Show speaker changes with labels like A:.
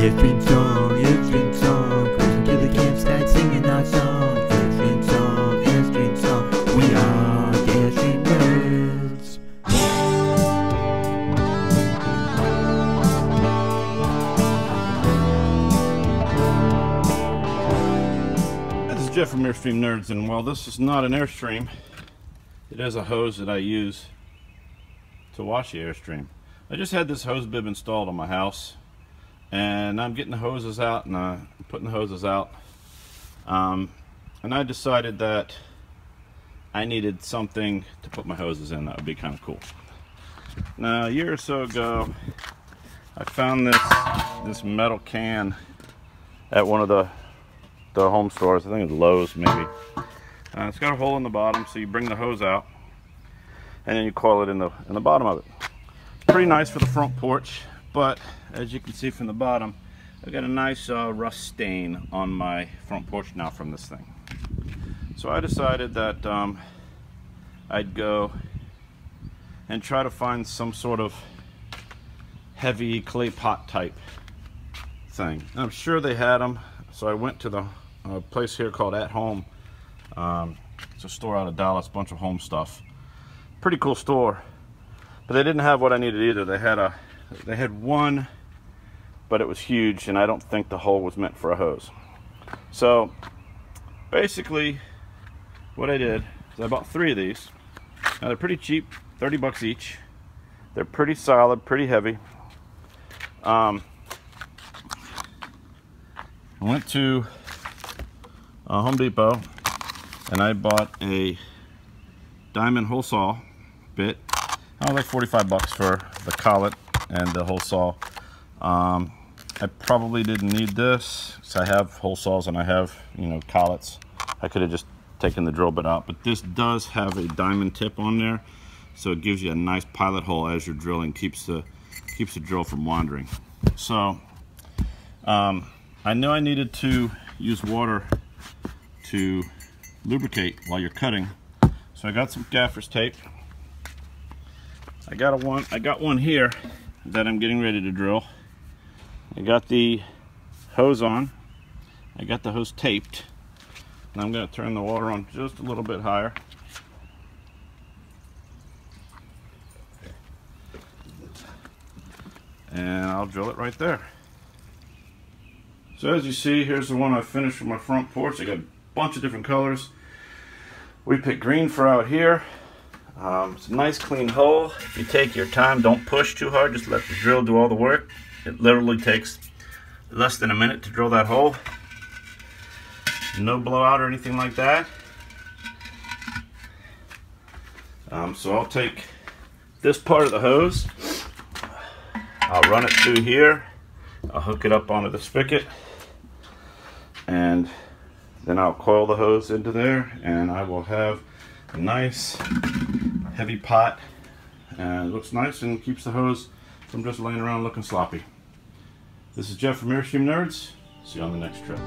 A: Airstream song, Airstream song, cruising to the campsite singing our song. Airstream song, Airstream song, we are Airstream nerds.
B: This is Jeff from Airstream Nerds, and while this is not an Airstream, it is a hose that I use to wash the Airstream. I just had this hose bib installed on my house, and I'm getting the hoses out and uh, putting the hoses out. Um, and I decided that I needed something to put my hoses in that would be kind of cool. Now, a year or so ago, I found this this metal can at one of the the home stores. I think it's Lowe's maybe. Uh, it's got a hole in the bottom, so you bring the hose out, and then you coil it in the in the bottom of it. Pretty nice for the front porch, but as you can see from the bottom, I've got a nice uh, rust stain on my front porch now from this thing. So I decided that um, I'd go and try to find some sort of heavy clay pot type thing. I'm sure they had them, so I went to the uh, place here called At Home. Um, it's a store out of Dallas, bunch of home stuff. Pretty cool store, but they didn't have what I needed either. They had a, they had one, but it was huge, and I don't think the hole was meant for a hose. So basically, what I did is I bought three of these. Now they're pretty cheap, 30 bucks each. They're pretty solid, pretty heavy. Um, I went to uh, Home Depot and I bought a diamond hole saw bit. I was like 45 bucks for the collet and the hole saw. Um, I probably didn't need this because I have hole saws and I have, you know, collets. I could have just taken the drill bit out, but this does have a diamond tip on there. So it gives you a nice pilot hole as you're drilling, keeps the, keeps the drill from wandering. So, um, I knew I needed to use water to lubricate while you're cutting. So I got some gaffer's tape. I got a one I got one here that I'm getting ready to drill. I got the hose on. I got the hose taped. And I'm going to turn the water on just a little bit higher. And I'll drill it right there. So as you see, here's the one I finished for my front porch. I got a bunch of different colors. We picked green for out here. Um, it's a nice clean hole. If you take your time, don't push too hard. Just let the drill do all the work. It literally takes less than a minute to drill that hole. No blowout or anything like that. Um, so I'll take this part of the hose. I'll run it through here. I'll hook it up onto the spigot and then I'll coil the hose into there and I will have a nice heavy pot and it looks nice and keeps the hose from just laying around looking sloppy. This is Jeff from Airstream Nerds. See you on the next trip.